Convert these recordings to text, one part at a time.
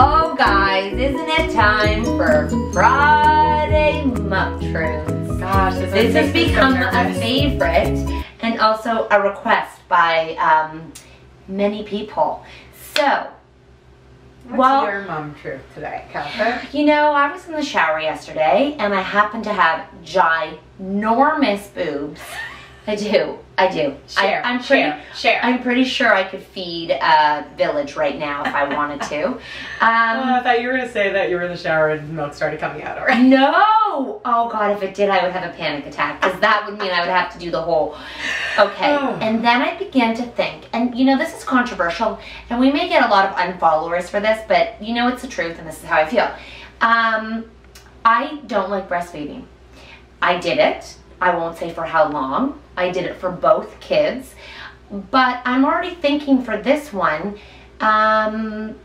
Oh guys, isn't it time for Friday Truths? Gosh, this, This has so become a favorite and also a request by um, many people. So, What's well- your mom truth today, Catherine? you know, I was in the shower yesterday and I happened to have ginormous boobs. I do. I do. Share, I, I'm pretty, share, share. I'm pretty sure I could feed a village right now if I wanted to. Um, Oh, I thought you were gonna say that you were in the shower and milk started coming out already. No! Oh god, if it did, I would have a panic attack because that would mean I would have to do the whole. Okay. Oh. And then I began to think, and you know, this is controversial, and we may get a lot of unfollowers for this, but you know, it's the truth, and this is how I feel. Um, I don't like breastfeeding. I did it. I won't say for how long. I did it for both kids. But I'm already thinking for this one, um,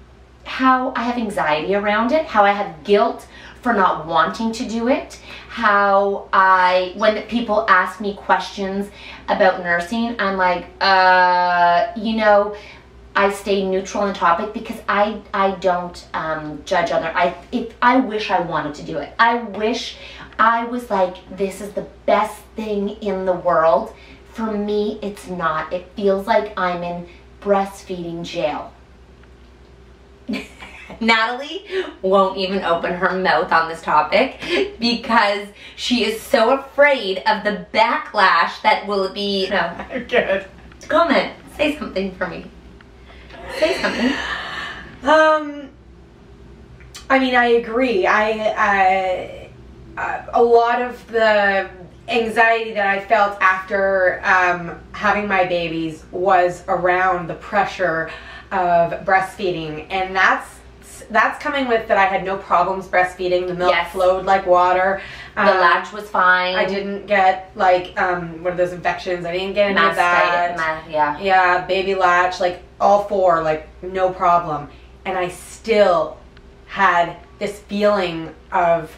how I have anxiety around it, how I have guilt for not wanting to do it, how I, when people ask me questions about nursing, I'm like, uh, you know, I stay neutral on topic because I I don't um, judge other. I if I wish I wanted to do it. I wish I was like this is the best thing in the world. For me, it's not. It feels like I'm in breastfeeding jail. Natalie won't even open her mouth on this topic because she is so afraid of the backlash that will be. No, Good. comment. Say something for me. Say something. Um, I mean, I agree. I, I uh, a lot of the anxiety that I felt after um, having my babies was around the pressure of breastfeeding, and that's that's coming with that I had no problems breastfeeding. The milk Yes. flowed like water. The Um, latch was fine. I didn't get like um, one of those infections. I didn't get any of that. Mastitis, ma- yeah. Yeah, baby latch, like all four, like no problem. And I still had this feeling of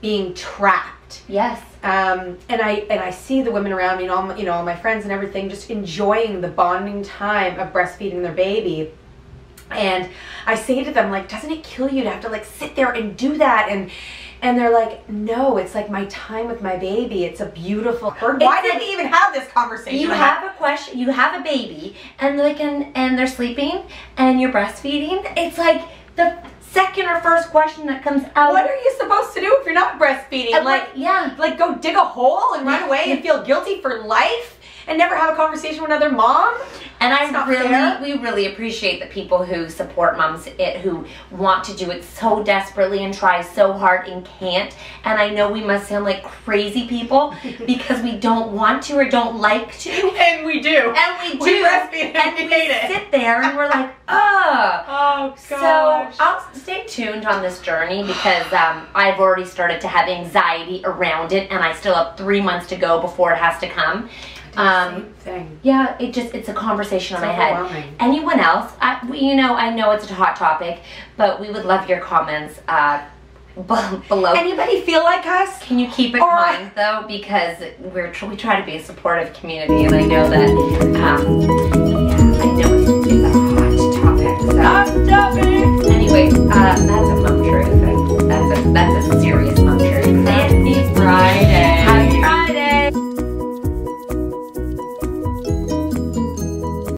being trapped. Yes. Um, and I and I see the women around me and all my, you know all my friends and everything just enjoying the bonding time of breastfeeding their baby. And I say to them like, doesn't it kill you to have to like sit there and do that? And and they're like, no, it's like my time with my baby. It's a beautiful. Why did like- we even have this conversation? You have a question. You have a baby, and they can, and they're sleeping, and you're breastfeeding. It's like the second or first question that comes out. What are you supposed to do if you're not breastfeeding? And Like, like, yeah. like go dig a hole and run away and feel guilty for life and never have a conversation with another mom? And I really, fair. we really appreciate the people who support moms, it, who want to do it so desperately and try so hard and can't. And I know we must sound like crazy people because we don't want to or don't like to. And we do. And we do. We and and we it. sit there and we're like, oh. Oh So I'll stay tuned on this journey because um, I've already started to have anxiety around it, and I still have three months to go before it has to come. Um, thing. yeah, it just it's a conversation It's on my head. Anyone else? I, you know, I know it's a hot topic, but we would love your comments uh, below. Anybody feel like us? Can you keep it Or- kind though, because we're tr- we try to be a supportive community, and I know that um,